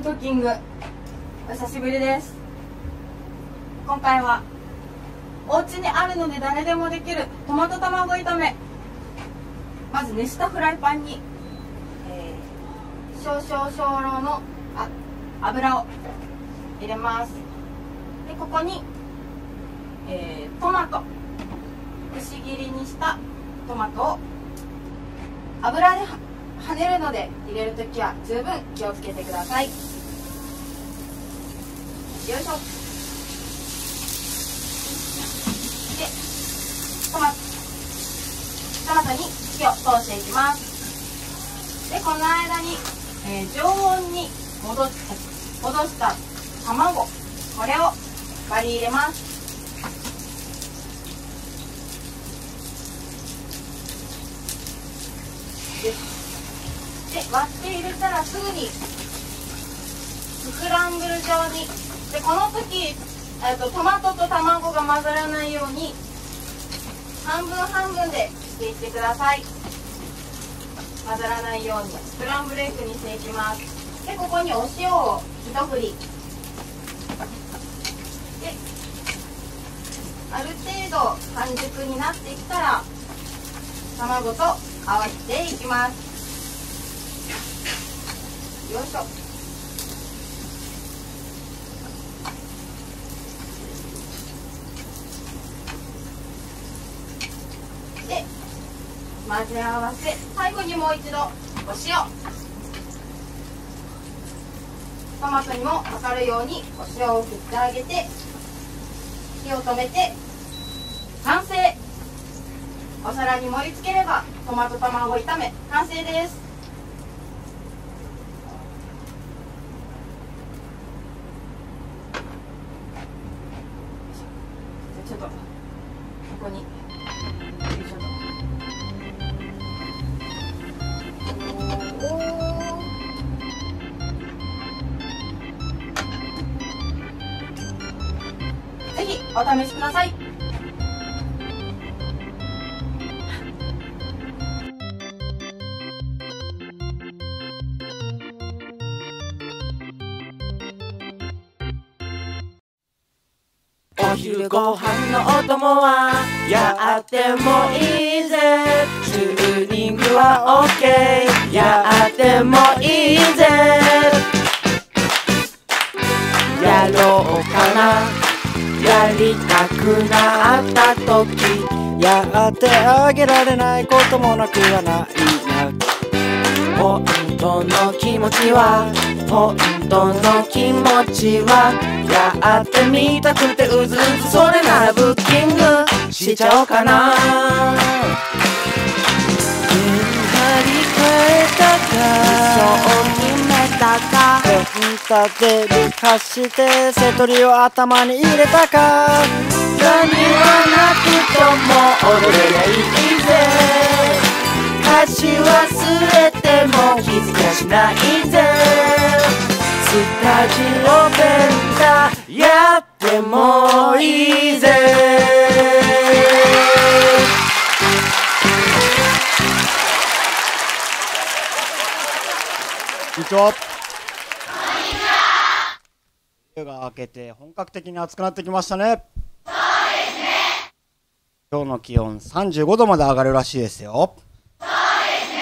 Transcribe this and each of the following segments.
分クッキング。お久しぶりです。今回はお家にあるので誰でもできるトマト卵炒め。まず熱したフライパンに、えー、少々少量のあ油を入れます。でここに、えー、トマト。くし切りにしたトマトを油で跳ねるので入れるときは十分気をつけてください。よいしょ。でトマトマトに火を通していきます。でこの間に、えー、常温に戻戻した卵これを割り入れます。で割って入れたらすぐにスクランブル状に。でこの時えっとトマトと卵が混ざらないように半分半分でしていってください。混ざらないようにスクランブルエッグにしていきます。でここにお塩を一振り。である程度半熟になってきたら卵と合わせていきます。よいしょ。で混ぜ合わせ。最後にもう一度お塩。トマトにもかかるようにお塩を振ってあげて火を止めて完成。お皿に盛り付ければトマト卵炒め完成です。ちょっとここに。よいしょとぜひお試しください。ご飯のお供はやってもいいぜ。チューニングはオッケーやってもいいぜ。やろうかな。やりたくなった時やってあげられないこともなくはないな。本当の気持ちは本当の気持ちはやってみたくてうずうずそれならブッキングしちゃおうかな。張り替えたそう決めたかかペン立てるかしてセトリを頭に入れたか。何はなくとも踊れりゃいいぜ歌詞忘れても気づきゃしないぜ。スタジオベンタやってもいいぜ。こんにちは。冬が明けて本格的に暑くなってきましたね。そうですね。今日の気温35度まで上がるらしいですよ。そうですね。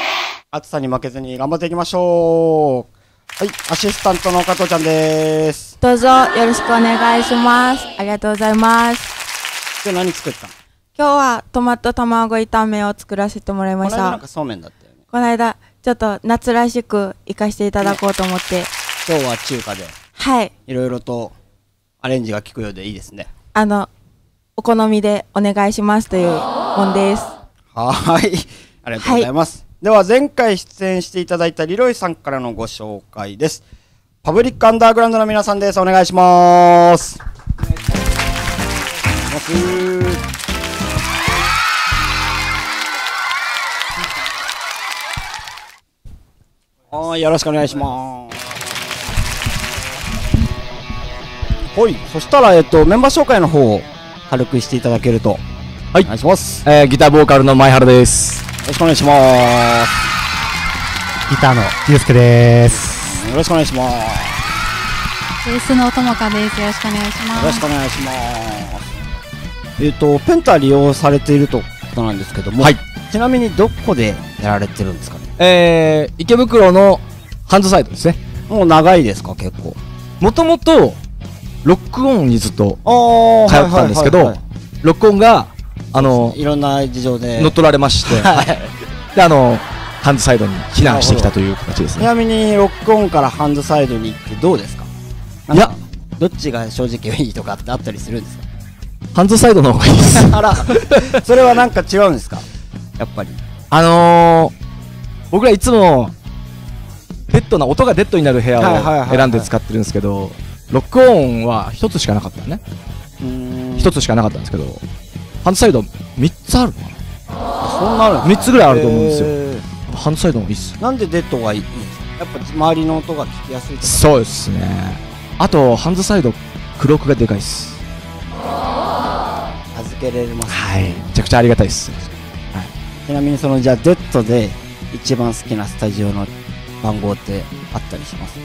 暑さに負けずに頑張っていきましょう。はいアシスタントの加藤ちゃんです。どうぞよろしくお願いします。ありがとうございます。今日何作ったの？今日はトマト卵炒めを作らせてもらいました。この間なんかそうめんだったよね。この間ちょっと夏らしく活かしていただこうと思って、今日は中華で。はい。いろいろとアレンジが効くようでいいですね。あのお好みでお願いしますというもんです。はーい。ありがとうございます、では前回出演していただいたリロイさんからのご紹介です。パブリックアンダーグラウンドの皆さんです。お願いします。お願いします。はいよろしくお願いします。はいそしたらえっとメンバー紹介の方を軽くしていただけると。はい。お願いします。えー、ギターボーカルの前原です。よろしくお願いしますギターのゆうすけです。よろしくお願いしますベースのともかです。よろしくお願いします。よろしくお願いします。えっ、と、ペンタ利用されているということなんですけども、はいちなみにどこでやられてるんですかね？えー、池袋のハンズサイドですね。もう長いですか、結構。もともと、ロックオンにずっとあ通ったんですけど、ロックオンが、あの、いろんな事情で。乗っ取られまして、はい。で、あの、ハンズサイドに避難してきたという形ですね。ちなみにロックオンからハンドサイドに行ってどうですか？いや、どっちが正直いいとかってあったりするんですか？ハンズサイドの方がいいです。あら、それはなんか違うんですか？やっぱり。あのー、僕らいつも、デッドな、音がデッドになる部屋を選んで使ってるんですけど、ロックオンは一つしかなかったね。一つしかなかったんですけど、ハンズサイド3つあるのかそんなあるな ?3 つぐらいあると思うんですよ。へハンズサイドもいいっす。ーなんでデッドがいい？んですかやっぱ周りの音が聞きやすい。そうですね。あと、ハンズサイド、クロークがでかいっす。預けられます、はい。めちゃくちゃありがたいっす。ちなみにそのじゃあデッドで一番好きなスタジオの番号ってあったりします？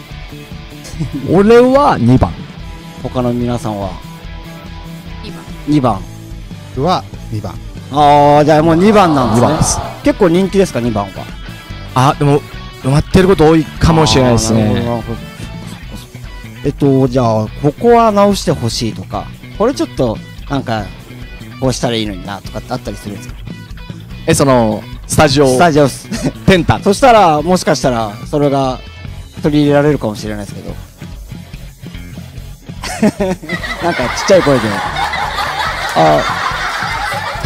俺は2番。他の皆さんは？今2番僕は2番。ああじゃあもう2番なん2ですね。番です。結構人気ですか2番は。あ、でも、埋まってること多いかもしれないですね。えっとじゃあここは直してほしいとかこれちょっとなんかこうしたらいいのになとかってあったりするんですか？え、その、スタジオ、スタジオペンタ。そしたらもしかしたらそれが取り入れられるかもしれないですけど。なんかちっちゃい声で。あ、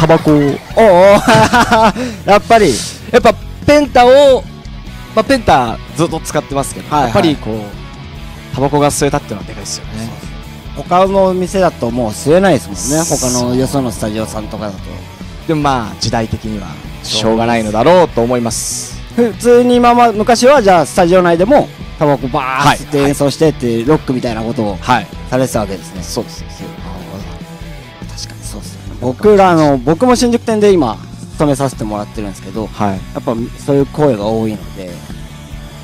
タバコを。おうおう やっぱり。やっぱ、ペンタを、まあ、ペンタずっと使ってますけど、はいはい。やっぱりこう、タバコが吸えたっていうのはでかいですよね。他の店だともう吸えないですもんね。他のよそのスタジオさんとかだと。でもまあ、時代的には、しょうがないのだろうと思います。普通に今ま昔はじゃあスタジオ内でもタバコバはい。ー吸って演奏してってロックみたいなことをはい。されてたわけですね。そうです。そうです。ね僕らの僕も新宿店で今勤めさせてもらってるんですけどはい。やっぱそういう声が多いので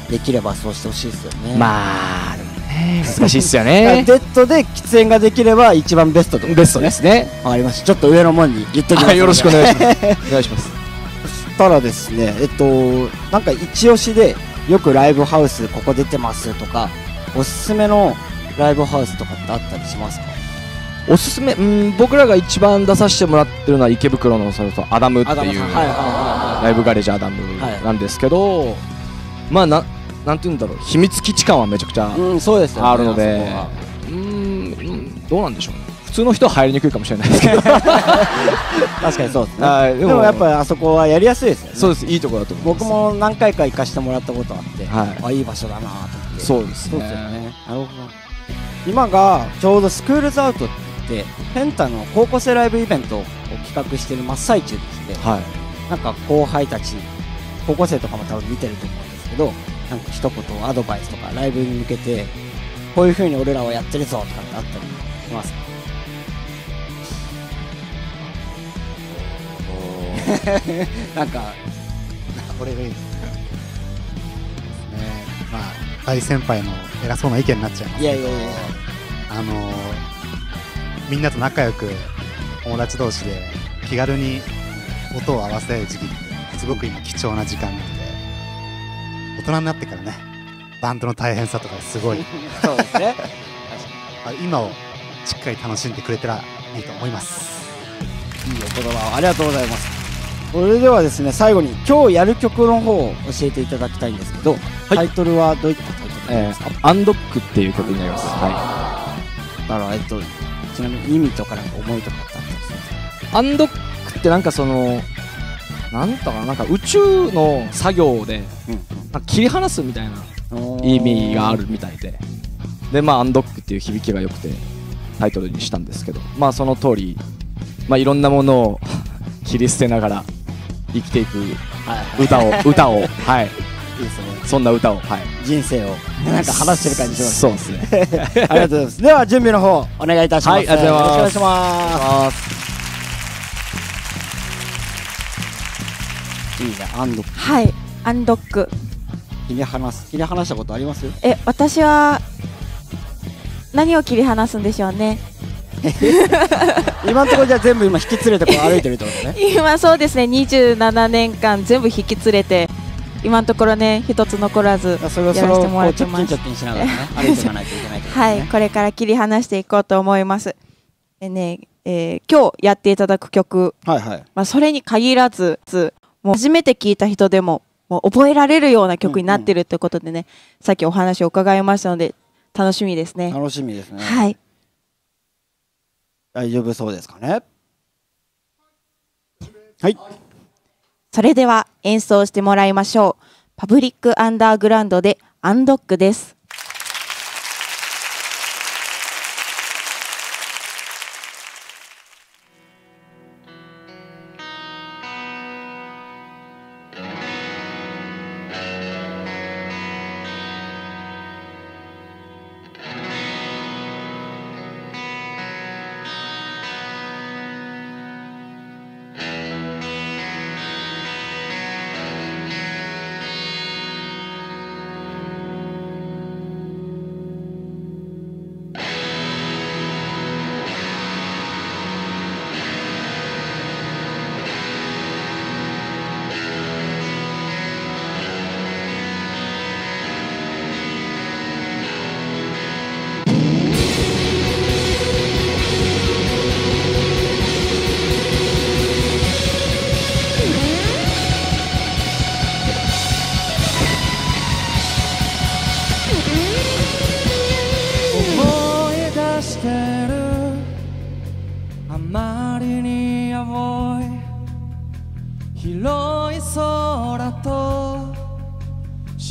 できればそうしてほしいですよねまあ、でもね、難しいっすよね。デッドで喫煙ができれば一番ベストとベストですね。わかりましたちょっと上の門に言っときますよろしくお願いします。お願いします。そしたらですねえっとなんか一押しでよくライブハウスここ出てますとかおすすめのライブハウスとかってあったりしますか？おすすめ、うん、僕らが一番出させてもらってるのは池袋のそれとアダムっていうライブガレージアダムなんですけど、まあななんて言うんだろう。秘密基地感はめちゃくちゃあるのでうーんうんどうなんでしょうね。普通の人は入りにくいかもしれないですけど。確かにそうですね。はいでもやっぱりあそこはやりやすいですよね。そうです。いいところだと思います。僕も何回か行かしてもらったことあって、はい。あいい場所だなと思って。そうですね。そうですよね。なるほど。今がちょうどスクールズアウトっててペンタの高校生ライブイベントを企画してる真っ最中でしてはい。なんか後輩たち高校生とかも多分見てると思うんですけどなんか一言アドバイスとかライブに向けてこういう風に俺らはやってるぞとかってあったりします。か なんか俺がいいね。まあ大先輩の偉そうな意見になっちゃいますけど。いやいやいや。あのーみんなと仲良く友達同士で気軽に音を合わせる時期ってすごく今貴重な時間なので大人になってからねバンドの大変さとかすごい。そうですね。あ今をしっかり楽しんでくれたらいいと思います。いいお言葉をありがとうございます。それではですね最後に今日やる曲の方を教えていただきたいんですけど、タイトルはどういったタイトルになりえますか、ー、アンドックっていう曲になります。はだからえっとちなみに意味とかなんか思いとかってあったんですアンドックってなんかそのなんだかななんか宇宙の作業でなん。か切り離すみたいなうん意味があるみたいで。でまあアンドックっていう響きが良くてタイトルにしたんですけどまあその通りまあいろんなものを 切り捨てながら生きていく歌を歌をはい。いいですねそんな歌をはい。人生をなんか話してる感じしますそうですね。ありがとうございます。では準備の方お願いいたします、はいありがとうございます。よろしくお願いします。いいねアンドはい、アンドック。切り離す切り離したことあります？え、私は何を切り離すんでしょうね。今のところじゃあ全部今引き連れてこう歩いてるってことね。今そうですね27年間全部引き連れて今のところね一つ残らずやらせてもらってます。はいこれから切り離していこうと思います。でね、えー今日やっていただく曲、はいはい。まあ、それに限らずもう初めて聞いた人でももう覚えられるような曲になってるということでね、さっきお話を伺いましたので楽しみですね。楽しみですね。はい。大丈夫そうですかね？はいそれでは演奏してもらいましょう。パブリックアンダーグラウンドでアンドックです。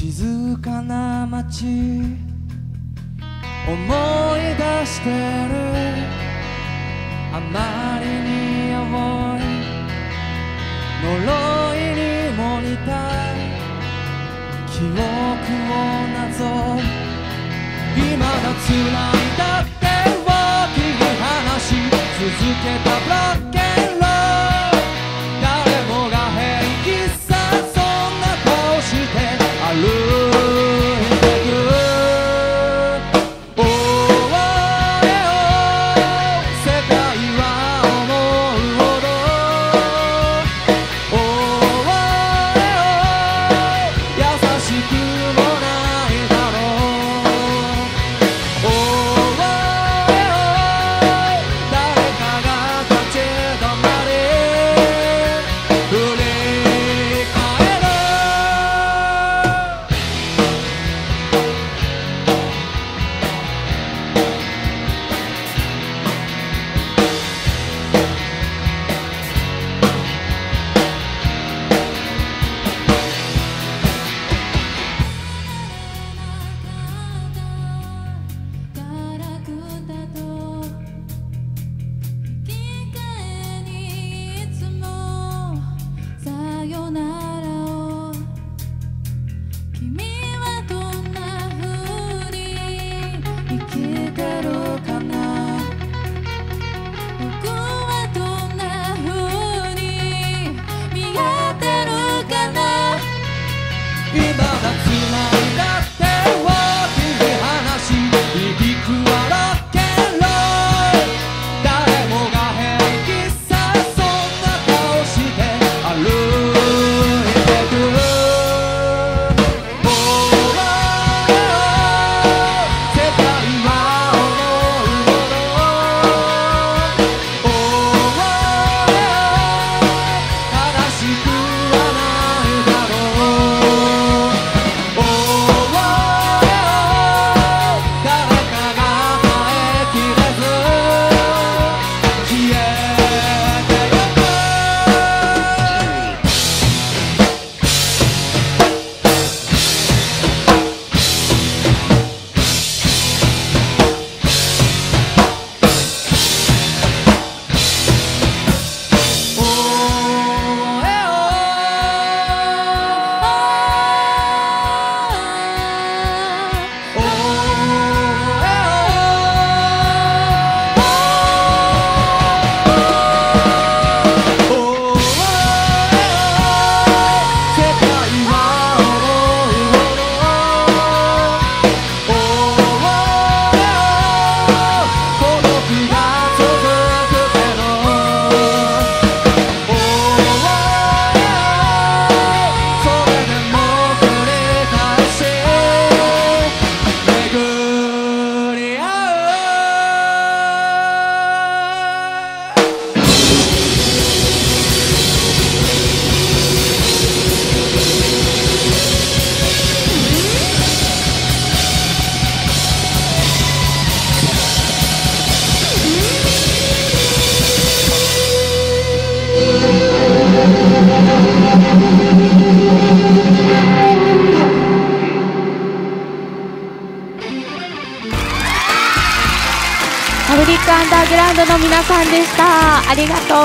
静かな街。思い出してる。あまりに青い。呪いにも似た記憶をなぞ。今だ辛いだってを切り離し続けたブロッケン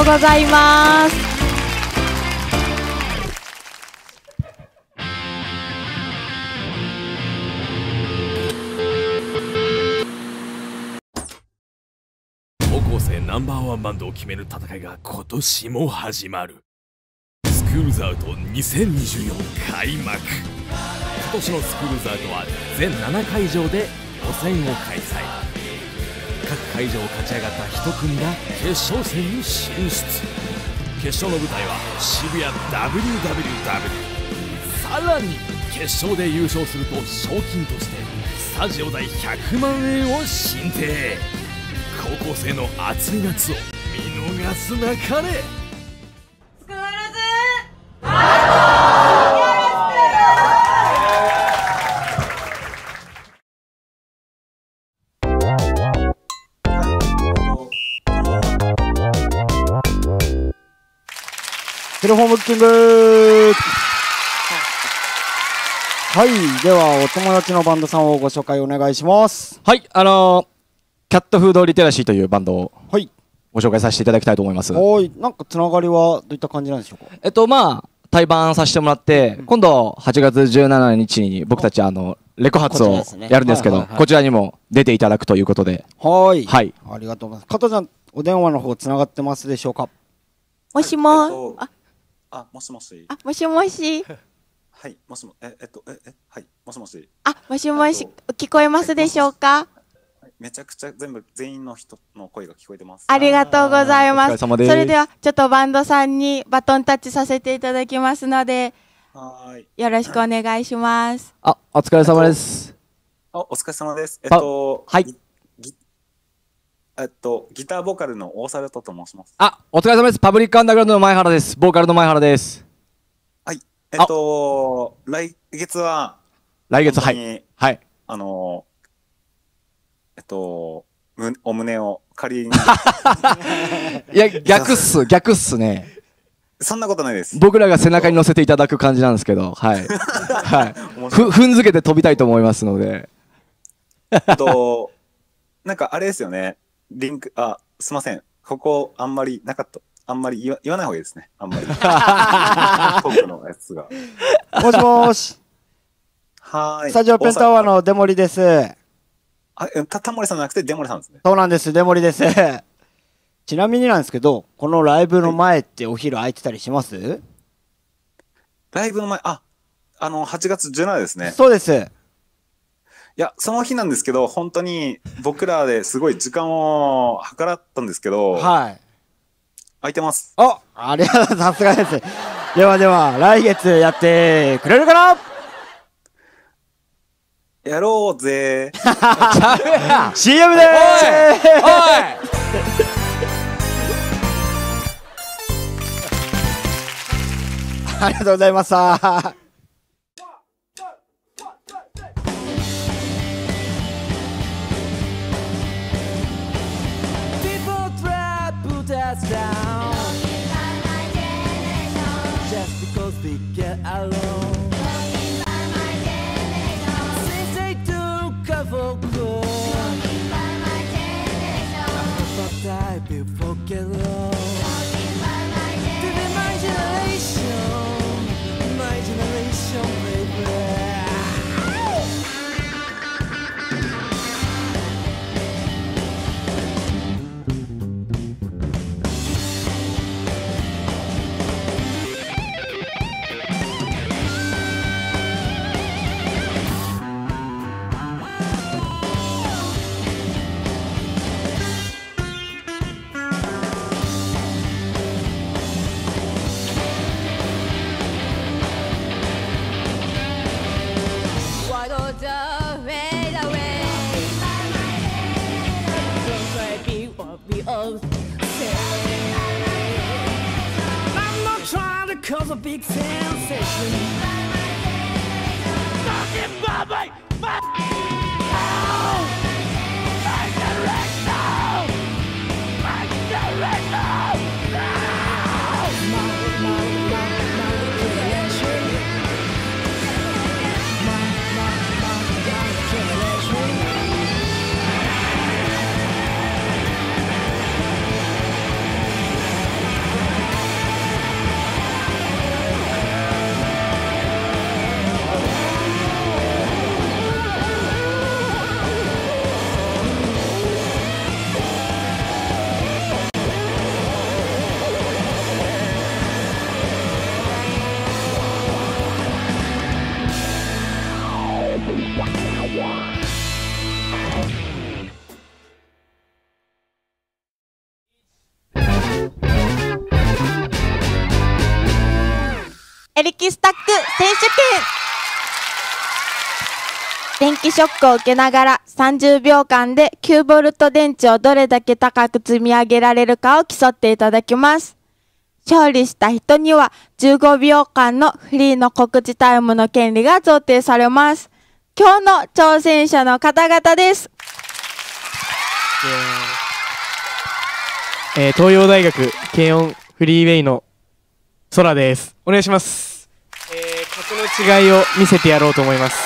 うございます。高校生ナンバーワンバンドを決める戦いが今年も始まる。スクールズアウト2024開幕。今年のスクールズアウトは全7会場で予選を開催。各会場を勝ち上がった1組が決勝戦に進出。決勝の舞台は渋谷 WWW さらに決勝で優勝すると賞金としてスタジオ代100万円を進呈高校生の熱い夏を見逃すなかれ。テレフォンブッキングはい。では、お友達のバンドさんをご紹介お願いします。はい、あのーキャットフードリテラシーというバンドをはい。ご紹介させていただきたいと思います。はい。なんかつながりはどういった感じなんでしょうか？えっと、まあ、対バンさせてもらって、今度8月17日に僕たちあの、レコ発をやるんですけど、こちらにも出ていただくということで、はい。はい。ありがとうございます。加藤ちゃん、お電話の方つながってますでしょうか？もしもああ、もしもし。あもしもし はい、もしも、え、えっと、え、え、はい、もしもし。あもしもし聞こえますでしょうか？めちゃくちゃ全部、全員の人の声が聞こえてます。ありがとうございまお疲れす。そ様ですれではちょっとバンドさんにバトンタッチさせていただきますのではーい。よろしくお願いします。あ、お疲れ様です。あ、お疲れ様です。えっあと、はいえっと、ギターボーカルの大サルトと申します。あ、お疲れ様です。パブリックアンダーグラウンドの前原です。ボーカルの前原です。はい。えっと、来月は、来月、はい。はい。あの、えっと、むお胸を借りに、いや、逆っす、逆っすね。そんなことないです。僕らが背中に乗せていただく感じなんですけど、はい。はいふ、踏んづけて飛びたいと思いますので。えっと、なんかあれですよね。リンク、あ、すいません。ここ、あんまりなかった。あんまり言わ言わない方がいいですね。あんまり。トークのやつが。もしもーし。はーい。スタジオペンタワーのデモリです。あ、タモリさんじゃなくてデモリさんですね。そうなんです、デモリです。ちなみになんですけど、このライブの前ってお昼空いてたりします、ライブの前、あ、あの、8月17ですね。そうです。いや、その日なんですけど、本当に僕らですごい時間を計らったんですけど、はい。空いてます。あ、ありがとうございます。さすがです。ではでは、来月やってくれるかな？やろうぜ !CM でーす ありがとうございました。Us down big sensation. エレキスタック選手権電気ショックを受けながら30秒間で9ボルト電池をどれだけ高く積み上げられるかを競っていただきます。勝利した人には15秒間のフリーの告知タイムの権利が贈呈されます。今日の挑戦者の方々です。えー東洋大学軽音フリーウェイの空ですお願いします、えー、曲の違いを見せてやろうと思います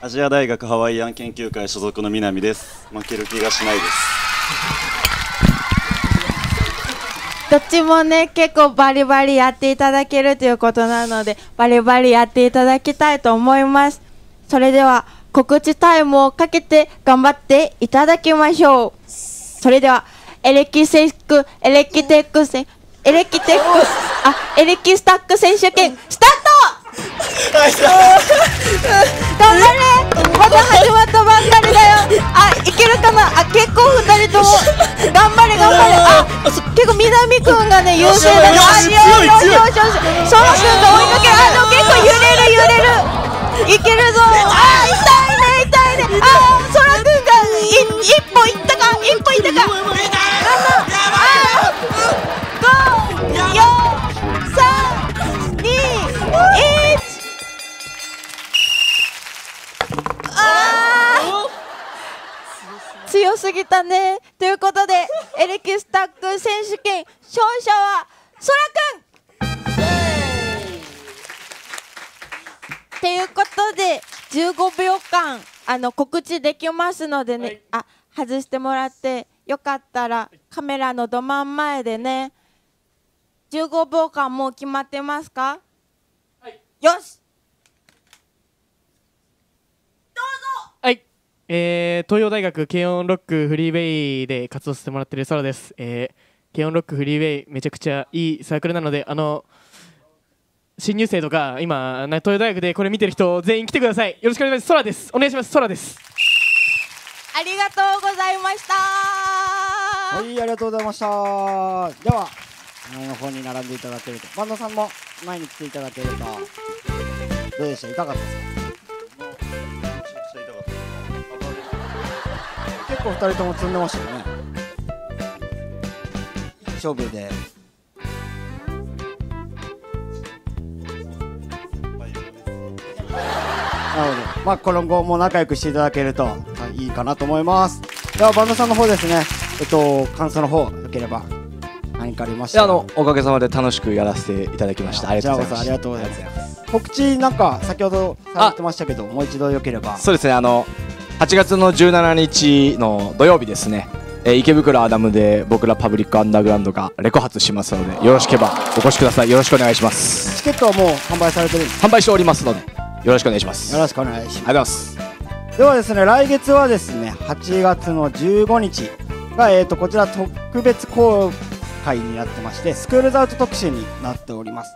アジア大学ハワイアン研究会所属の南です負ける気がしないですどっちもね、結構バリバリやっていただけるということなので、バリバリやっていただきたいと思います。それでは、告知タイムをかけて頑張っていただきましょう。それでは、エレキセック、エレキテックせ、エレキテック、あ、エレキスタック選手権、スタート！頑張れ！まだ始まったばっかりだよ。あ、いけるかな？あ、結構二人とも。頑張れ頑張れ。あ、結構南くんがね優勢だよしあよしよしよしそのくんが追いかける。あ、でも結構揺れる揺れる。いけるぞ。あ、痛いねたね。ということでエレキスタック選手権勝者はそらくんということで15秒間あの告知できますのでね、あ外してもらってよかったらカメラのど真ん前でね15秒間もう決まってますか、よしはいえー、東洋大学軽音ロックフリーウェイで活動させてもらってる空です、えー、軽音ロックフリーウェイめちゃくちゃいいサークルなのであの新入生とか今な東洋大学でこれ見てる人全員来てください。よろしくお願いします。空です。お願いします。空です。ありがとうございました。はい、ありがとうございました。では、前の方に並んでいただけると、バンドさんも前に来ていただけると、どうでした？痛かったですか？構二人とも積んでましたよね。勝負で。なので、まあ、今後も仲良くしていただけるといいかなと思います。では、バンドさんの方ですね、えっと、感想の方、よければ、何かありました？あのおかげさまで楽しくやらせていただきましたありがとうございまこちすありがとうございます。告知なんか先ほどされてましたけど、もう一度よければ。そうですねあの8月の17日の土曜日ですね、えー池袋アダムで僕らパブリックアンダーグラウンドがレコ発しますのでよろしければお越しください。よろしくお願いします。チケットはもう販売されてるんです販売しておりますのでよろしくお願いします。よろしくお願いします。ではですね、来月はですね、8月の15日が、えー、とこちら特別公開になってまして、スクールズアウト特集になっております。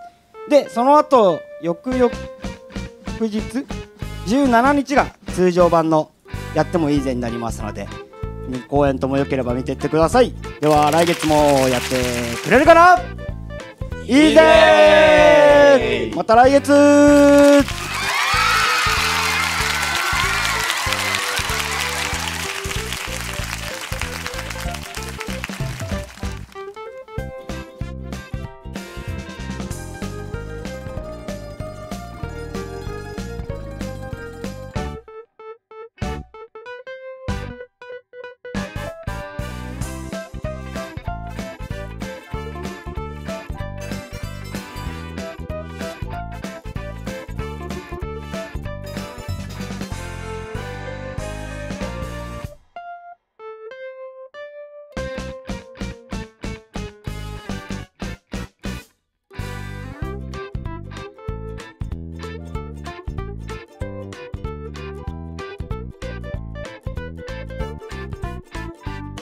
で、その後、翌々日、17日が通常版のやってもいいぜになりますので、2公演ともよければ見ていってください。では、来月もやってくれるかな？いいぜー！また来月